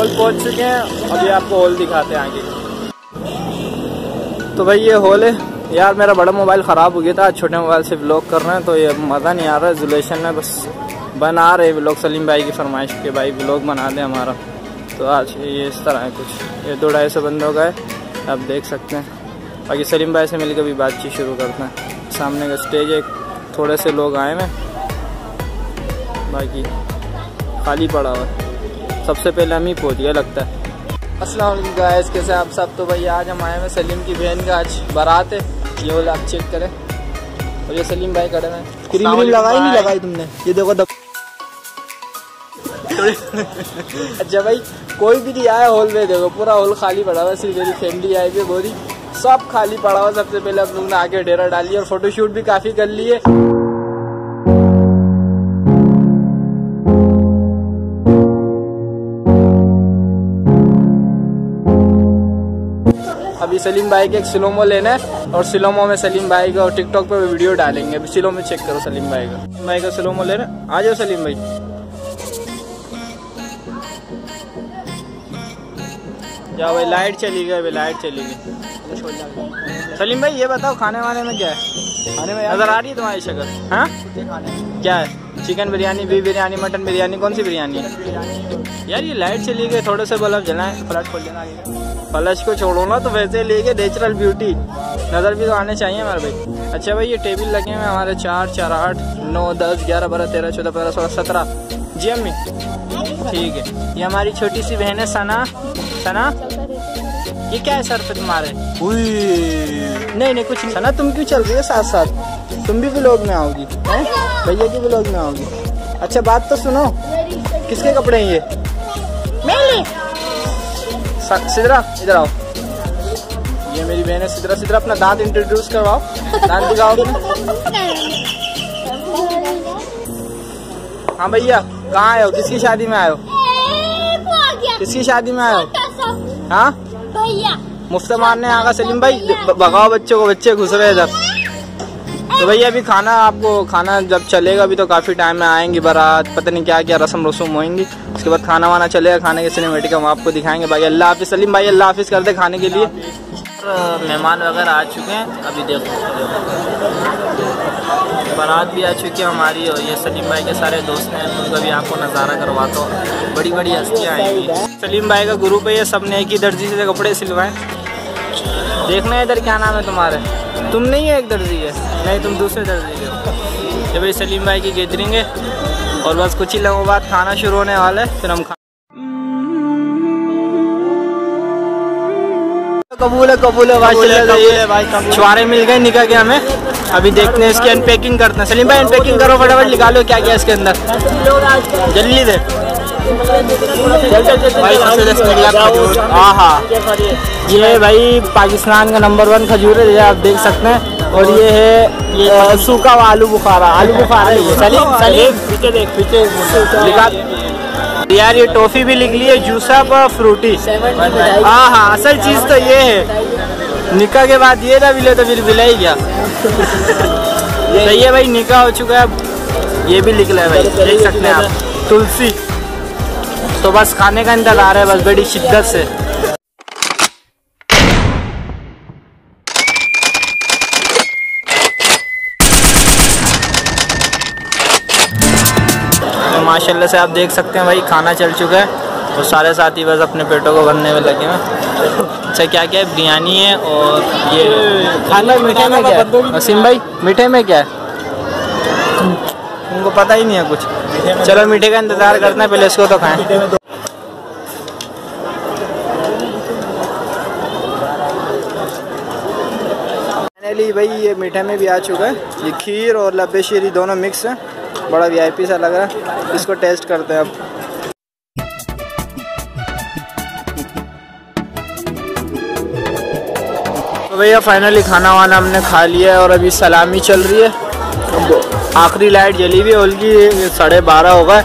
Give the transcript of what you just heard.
Hall पहुँच चुके हैं। अभी आपको हॉल दिखाते हैं आगे। तो भाई ये हॉल है। यार, मेरा बड़ा मोबाइल ख़राब हो गया था। छोटे मोबाइल से ब्लॉग कर रहे हैं तो ये मज़ा नहीं आ रहा है जुलेशन में। बस बना रहे ब्लॉग सलीम भाई की फरमाइश के भाई ब्लॉग बना दें हमारा। तो आज ये इस तरह है कुछ। ये दो ढाई सौ बंद हो। गए आप देख सकते हैं। बाकी सलीम भाई से मिलकर भी बातचीत शुरू करते हैं। सामने का स्टेज है। थोड़े से लोग आए हैं। बाकी खाली पड़ा हुआ है। क्रीम व्रीम लगाई नहीं लगाई तुमने? ये देखो दब अच्छा भाई कोई भी नहीं आया हॉल में देखो पूरा हॉल खाली पड़ा हुआ सिर्फ़ मेरी फैमिली आई हुई बोरी। सब खाली पड़ा हुआ सबसे पहले हम लोग ने आके डेरा डाली और फोटोशूट भी काफ़ी कर लिए अभी सलीम भाई के एक सिलोमो लेना है और सिलोमो में सलीम भाई का और टिकटॉक पे वीडियो डालेंगे। अभी सिलोमो चेक करो सलीम भाई का। सलीम भाई का सिलोमो लेना आ जाओ सलीम भाई। जाओ भाई लाइट चली गई अभी लाइट चली गई। सलीम भाई ये बताओ खाने वाने में क्या है? खाने में नज़र आ रही है तुम्हारी शक्ल? हाँ? क्या है? Chicken biryani beef biryani mutton biryani कौन सी बिरयानी है? यार ये लाइट चली गई थोड़े से बल्ब जलाएँ फ्लैट खोल देना फ्लश को छोड़ो ना तो वैसे लेके नेचुरल ब्यूटी नज़र भी तो आने चाहिए हमारे भाई। अच्छा भाई ये टेबल लगे हुए हमारे चार चार आठ नौ दस ग्यारह बारह तेरह चौदह पंद्रह सोलह सत्रह। जी अम्मी? ठीक है। ये हमारी छोटी सी बहन है सना। सना? ये क्या है सर पे तुम्हारे? नहीं नहीं कुछ नहीं। सना तुम क्यों चल रही हो साथ साथ तुम भी व्लॉग में आओगी हैं? भैया के व्लॉग में आओगी। अच्छा बात तो सुनो। किसके कपड़े हैं ये? मेरे। सिदरा इधर आओ। ये मेरी बहन है सिदरा सिदरा अपना दांत इंट्रोड्यूस करवाओ। दांत दिखाओ हाँ भैया कहाँ आए हो? किसकी शादी में आए हो? किसकी शादी में आए हो? हाँ? मुफ़्त मारने आगा सलीम भाई। भगाओ बच्चों को बच्चे घुस रहे इधर। तो भैया अभी खाना आपको, खाना जब चलेगा अभी तो काफ़ी टाइम में आएँगी बारात, पता नहीं क्या क्या रस्म रसूम होएँगी। उसके बाद खाना वाना चलेगा, खाने के सिनेमेटिक हम आपको दिखाएँगे। भाई अल्लाह हाफिज, सलीम भाई, अल्लाह हाफिज कर दे खाने के लिए। मेहमान वगैरह आ चुके हैं, अभी देखो। बारात भी आ चुकी है हमारी और ये सलीम भाई के सारे दोस्त हैं उनका भी आपको नज़ारा करवाता हूँ। बड़ी बड़ी हस्तियाँ आएँगी सलीम भाई का ग्रुप है ये, सबने एक ही दर्जी से कपड़े सिलवाएँ। देखना इधर क्या नाम है तुम्हारे। तुम नहीं है एक दर्जी है नहीं तुम दूसरे दर्जी हो ये भाई सलीम भाई की गैदरिंग है और बस कुछ ही लोगों बाद खाना शुरू होने वाला है फिर हम खा कबूल है कबूल है भाई छुआरे मिल गए निकल के हमें अभी देखते हैं इसकी अनपैकिंग करते हैं सलीम भाई अनपैकिंग करो फटाफट निकालो क्या क्या इसके अंदर जल्दी दे भाई हाँ हाँ ये भाई पाकिस्तान का नंबर वन खजूर है आप देख सकते हैं और ये है सूखा हुआ आलू बुखारा। आलू बुखारा है ये सलीम सलीम पीछे देख पीछे लिखा यार ये टॉफी भी लिख ली है जूसअप फ्रूटी। हाँ हाँ असल चीज़ तो ये है। निका के बाद ये ना मिले तो फिर मिला ही गया सही है भाई निका हो चुका है अब। ये भी लिख लिया है भाई देख सकते हैं आप। तुलसी। तो बस खाने का इंतज़ार है बस बड़ी शिद्दत से। माशाल्लाह से आप देख सकते हैं भाई खाना चल चुका है। और सारे साथी बस अपने पेटों को भरने में लगे हैं। अच्छा क्या क्या है? बिरयानी है और ये खाना मीठे में क्या है? वसीम भाई मीठे में क्या है? उनको पता ही नहीं है कुछ। चलो मीठे का इंतज़ार करते हैं पहले इसको तो खाएँ। फाइनली भाई ये मीठे में भी आ चुका है। ये खीर और लब्बे शीरी दोनों मिक्स है। बड़ा वीआईपी सा लग रहा है। इसको टेस्ट करते हैं अब। तो भैया फाइनली खाना वाना हमने खा लिया है और अभी सलामी चल रही है। आखिरी लाइट जली हुई है हल्की साढ़े बारह हो गए।